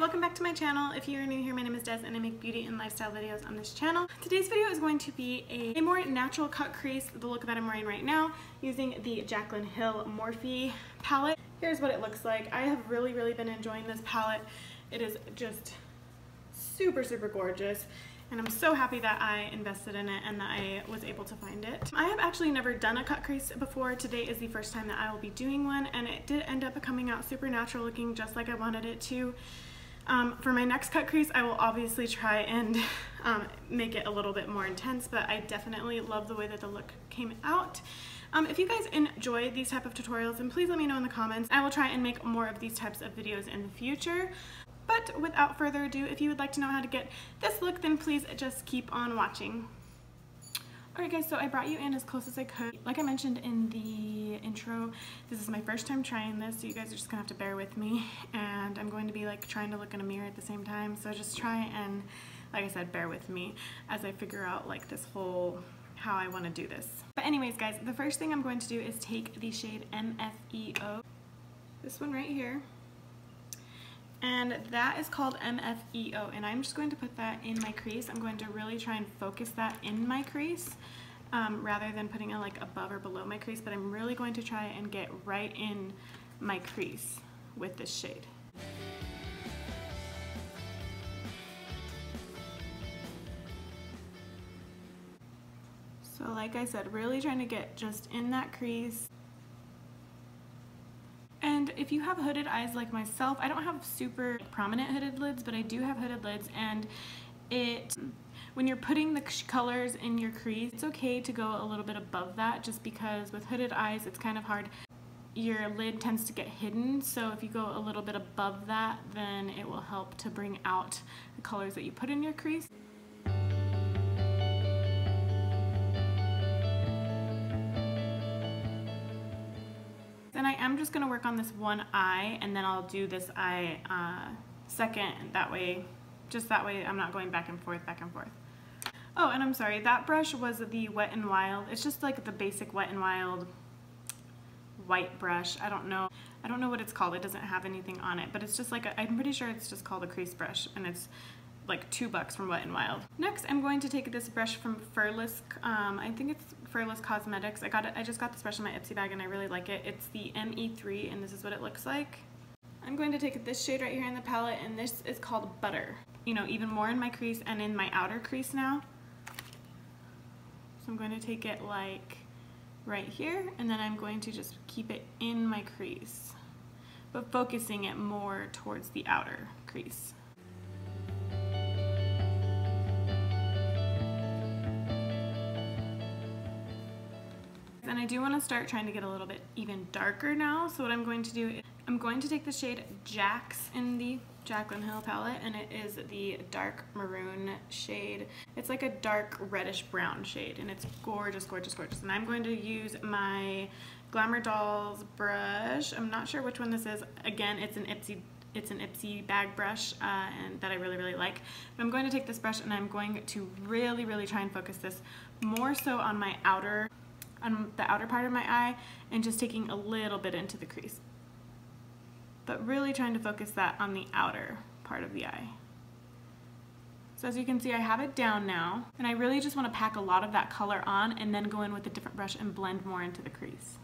welcome back to my channel. If you're new here, my name is Des and I make beauty and lifestyle videos on this channel. Today's video is going to be a, a more natural cut crease, the look that I'm wearing right now, using the Jaclyn Hill Morphe palette. Here's what it looks like. I have really, really been enjoying this palette. It is just super, super gorgeous and I'm so happy that I invested in it and that I was able to find it. I have actually never done a cut crease before. Today is the first time that I will be doing one and it did end up coming out super natural looking just like I wanted it to. Um, for my next cut crease, I will obviously try and um, make it a little bit more intense, but I definitely love the way that the look came out. Um, if you guys enjoy these type of tutorials, then please let me know in the comments. I will try and make more of these types of videos in the future. But without further ado, if you would like to know how to get this look, then please just keep on watching. Alright guys, so I brought you in as close as I could. Like I mentioned in the intro, this is my first time trying this, so you guys are just gonna have to bear with me. And I'm going to be like trying to look in a mirror at the same time, so just try and, like I said, bear with me as I figure out like this whole how I want to do this. But anyways guys, the first thing I'm going to do is take the shade MFEO, this one right here, and that is called MFEO and I'm just going to put that in my crease. I'm going to really try and focus that in my crease um, rather than putting it like above or below my crease but I'm really going to try and get right in my crease with this shade. So like I said, really trying to get just in that crease and if you have hooded eyes like myself, I don't have super prominent hooded lids, but I do have hooded lids and it when you're putting the colors in your crease, it's okay to go a little bit above that just because with hooded eyes, it's kind of hard. Your lid tends to get hidden, so if you go a little bit above that, then it will help to bring out the colors that you put in your crease. Am just going to work on this one eye and then I'll do this eye uh, second. That way, just that way I'm not going back and forth, back and forth. Oh, and I'm sorry, that brush was the Wet n Wild. It's just like the basic Wet n Wild white brush. I don't know. I don't know what it's called. It doesn't have anything on it, but it's just like, i am pretty sure it's just called a crease brush and it's like two bucks from Wet n Wild. Next, I'm going to take this brush from Furless. Um, I think it's Furless Cosmetics. I got it. I just got this brush in my Ipsy bag and I really like it. It's the ME3 and this is what it looks like. I'm going to take this shade right here in the palette and this is called Butter. You know, even more in my crease and in my outer crease now. So I'm going to take it like right here and then I'm going to just keep it in my crease but focusing it more towards the outer crease. And I do want to start trying to get a little bit even darker now. So what I'm going to do, is I'm going to take the shade Jax in the Jaclyn Hill palette and it is the dark maroon shade. It's like a dark reddish brown shade and it's gorgeous, gorgeous, gorgeous. And I'm going to use my Glamour Dolls brush. I'm not sure which one this is. Again, it's an Ipsy it's an Ipsy bag brush uh, and that I really, really like. But I'm going to take this brush and I'm going to really, really try and focus this more so on my outer on the outer part of my eye and just taking a little bit into the crease. But really trying to focus that on the outer part of the eye. So as you can see, I have it down now, and I really just want to pack a lot of that color on and then go in with a different brush and blend more into the crease.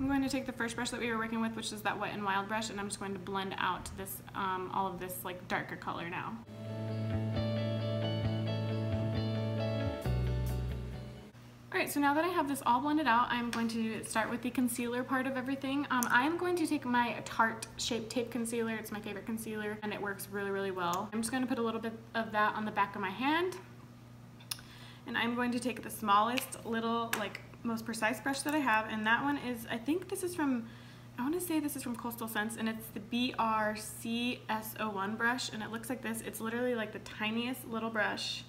I'm going to take the first brush that we were working with, which is that Wet n Wild brush, and I'm just going to blend out this, um, all of this like darker color now. So now that I have this all blended out, I'm going to start with the concealer part of everything. Um, I am going to take my Tarte Shape Tape Concealer. It's my favorite concealer and it works really, really well. I'm just going to put a little bit of that on the back of my hand. And I'm going to take the smallest little, like, most precise brush that I have. And that one is, I think this is from, I want to say this is from Coastal Scents and it's the BRCS01 brush. And it looks like this. It's literally like the tiniest little brush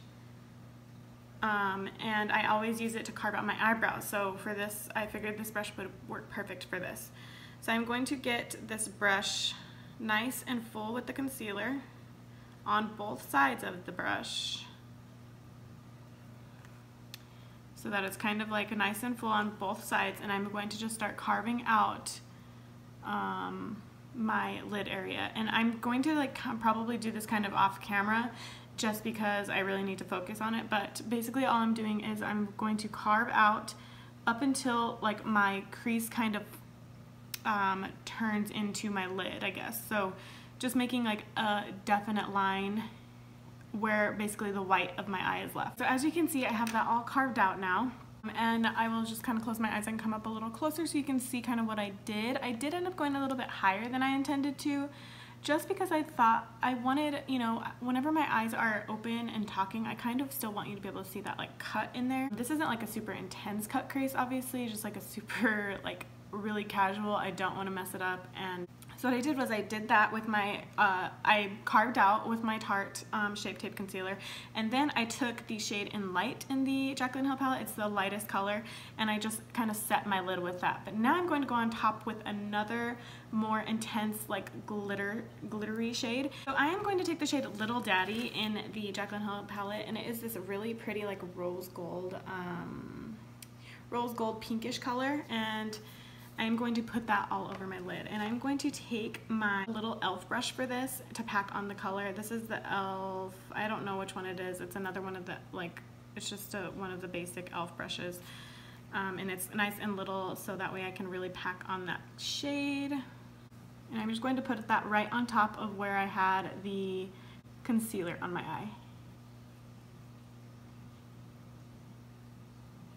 um, and I always use it to carve out my eyebrows. So for this, I figured this brush would work perfect for this. So I'm going to get this brush nice and full with the concealer on both sides of the brush. so that it's kind of like nice and full on both sides and I'm going to just start carving out um, my lid area and I'm going to like probably do this kind of off camera just because I really need to focus on it but basically all I'm doing is I'm going to carve out up until like my crease kind of um, turns into my lid I guess so just making like a definite line where basically the white of my eye is left. So as you can see, I have that all carved out now. And I will just kind of close my eyes and come up a little closer so you can see kind of what I did. I did end up going a little bit higher than I intended to just because I thought I wanted, you know, whenever my eyes are open and talking, I kind of still want you to be able to see that like cut in there. This isn't like a super intense cut crease, obviously, just like a super like really casual. I don't want to mess it up and so what I did was I did that with my, uh, I carved out with my Tarte um, Shape Tape Concealer and then I took the shade in Light in the Jaclyn Hill palette, it's the lightest color, and I just kind of set my lid with that. But now I'm going to go on top with another more intense like glitter, glittery shade. So I am going to take the shade Little Daddy in the Jaclyn Hill palette and it is this really pretty like rose gold, um, rose gold pinkish color and I'm going to put that all over my lid and I'm going to take my little e.l.f. brush for this to pack on the color. This is the e.l.f. I don't know which one it is. It's another one of the, like, it's just a, one of the basic e.l.f. brushes. Um, and it's nice and little so that way I can really pack on that shade. And I'm just going to put that right on top of where I had the concealer on my eye.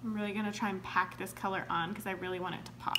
I'm really going to try and pack this color on because I really want it to pop.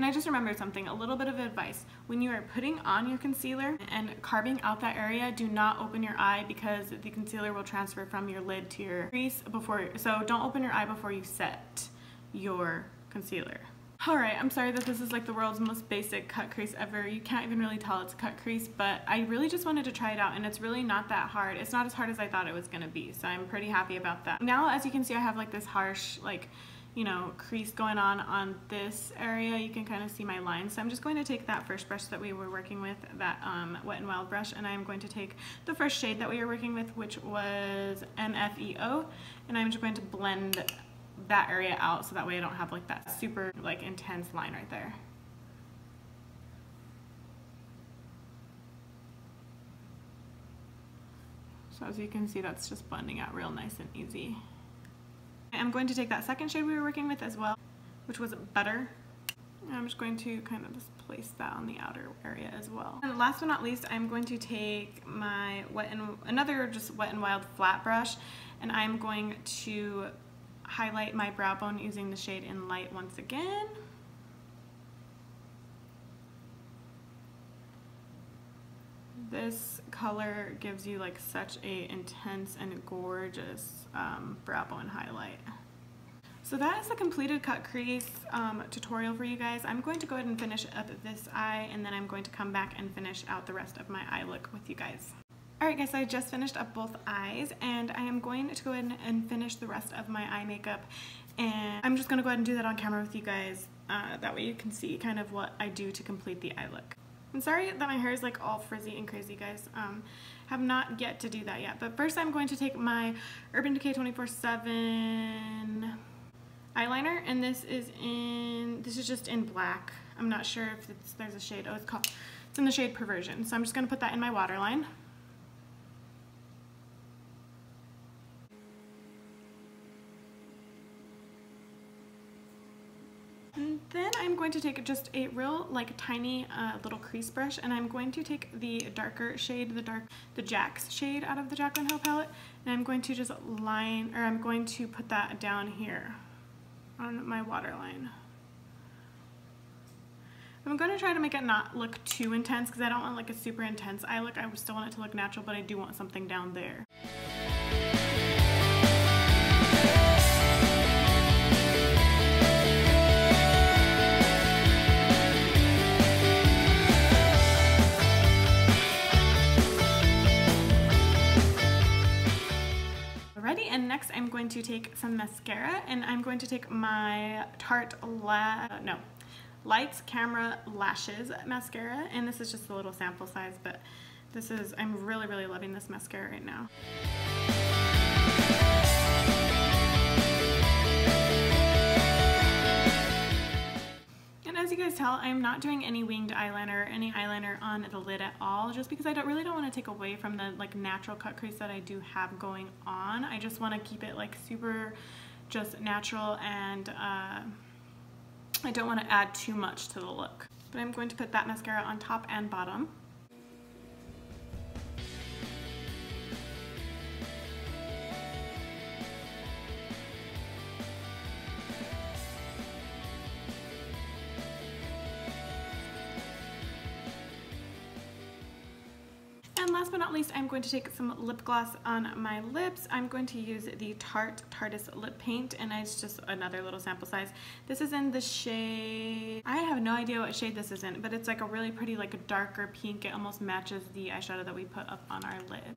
And I just remembered something, a little bit of advice. When you are putting on your concealer and carving out that area, do not open your eye because the concealer will transfer from your lid to your crease before, so don't open your eye before you set your concealer. Alright, I'm sorry that this is like the world's most basic cut crease ever. You can't even really tell it's a cut crease, but I really just wanted to try it out and it's really not that hard. It's not as hard as I thought it was going to be, so I'm pretty happy about that. Now, as you can see, I have like this harsh, like, you know, crease going on on this area. You can kind of see my lines. So I'm just going to take that first brush that we were working with, that um, Wet n Wild brush, and I'm going to take the first shade that we were working with, which was MFEO, and I'm just going to blend that area out so that way I don't have like that super like intense line right there. So as you can see, that's just blending out real nice and easy. I'm going to take that second shade we were working with as well, which was Butter. I'm just going to kind of just place that on the outer area as well. And last but not least, I'm going to take my wet and another just Wet n Wild flat brush, and I'm going to highlight my brow bone using the shade in Light once again. This color gives you like such a intense and gorgeous um, brow bone highlight. So that is the completed cut crease um, tutorial for you guys. I'm going to go ahead and finish up this eye and then I'm going to come back and finish out the rest of my eye look with you guys. Alright guys, so I just finished up both eyes and I am going to go ahead and finish the rest of my eye makeup and I'm just going to go ahead and do that on camera with you guys. Uh, that way you can see kind of what I do to complete the eye look. I'm sorry that my hair is like all frizzy and crazy guys. Um, have not yet to do that yet. But first I'm going to take my Urban Decay 24-7 eyeliner and this is in, this is just in black. I'm not sure if there's a shade, oh it's called, it's in the shade Perversion. So I'm just going to put that in my waterline. Then I'm going to take just a real like tiny uh, little crease brush and I'm going to take the darker shade, the dark, the Jax shade out of the Jaclyn Hill palette and I'm going to just line, or I'm going to put that down here on my waterline. I'm going to try to make it not look too intense because I don't want like a super intense eye look. I still want it to look natural, but I do want something down there. Next I'm going to take some mascara and I'm going to take my Tarte La, no, Lights Camera Lashes mascara and this is just a little sample size but this is, I'm really, really loving this mascara right now. Guys tell, I'm not doing any winged eyeliner, or any eyeliner on the lid at all, just because I don't really don't want to take away from the like natural cut crease that I do have going on. I just want to keep it like super just natural and uh, I don't want to add too much to the look. But I'm going to put that mascara on top and bottom. And last but not least, I'm going to take some lip gloss on my lips. I'm going to use the Tarte Tarteist Lip Paint, and it's just another little sample size. This is in the shade, I have no idea what shade this is in, but it's like a really pretty, like a darker pink. It almost matches the eyeshadow that we put up on our lid.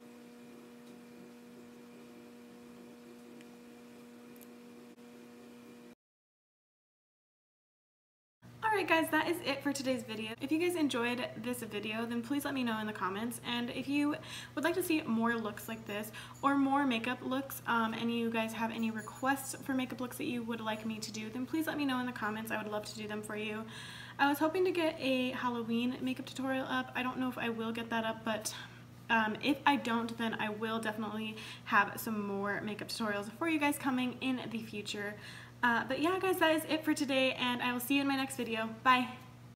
Alright guys, that is it for today's video. If you guys enjoyed this video, then please let me know in the comments. And if you would like to see more looks like this or more makeup looks, um, and you guys have any requests for makeup looks that you would like me to do, then please let me know in the comments. I would love to do them for you. I was hoping to get a Halloween makeup tutorial up. I don't know if I will get that up, but um, if I don't, then I will definitely have some more makeup tutorials for you guys coming in the future. Uh, but yeah, guys, that is it for today, and I will see you in my next video. Bye!